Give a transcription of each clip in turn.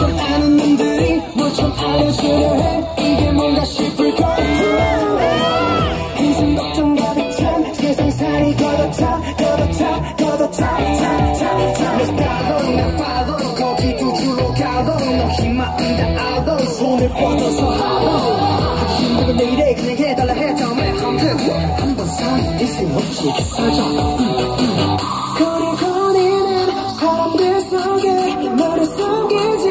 좀 아는 놈들이 뭐좀 알려주려 해 뻗어서 하도 힘들고 내일에 그냥 해달라 해점에 한번 한번 산 인생 없이 살자 그리고 니는 사람들 속에 너를 숨기지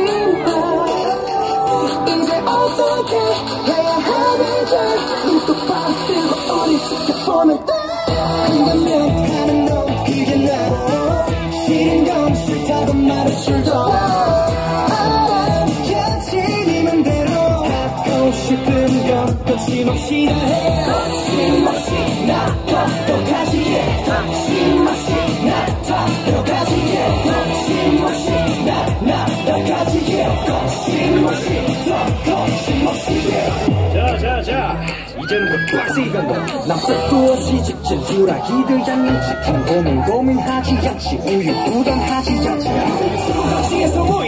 마 이제 어떻게 해야 하는지 눈 똑바로 뜨고 우리 지켜보면 돼 한다면 하는 놈 그게 나로 다해 거침없이 나도 똑같이 똑같이 해. 남색도 없이 직진 주라기들 향해 지킨 고민 고민하지 않지. 우유 부담하지 않지. 지에서 모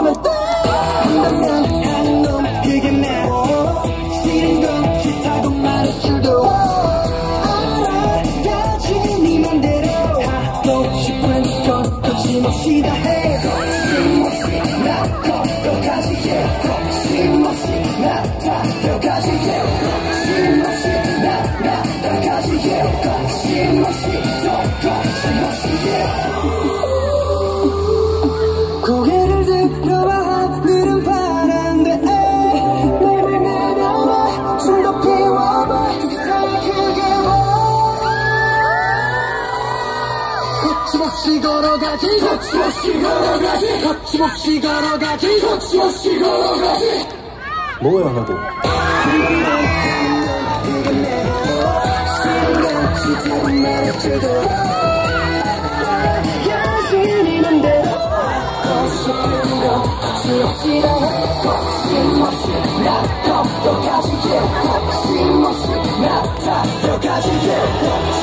돼 한다면 하는 놈 그게 나로 싫은 건 싫다고 말할 줄도 알아야지 네 맘대로. 하고 싶은 건 거침없이 다해. 거침없이 나 거기까지 해. 거침없이 거침없이 걸어가지 거침없이 걸어가지 거침없이 걸어가지 거침없이 걸어가지 뭐야, 나도. 거침없이 다해 거침없이 나도 똑같이 해 거침없이 나다 여기까지 해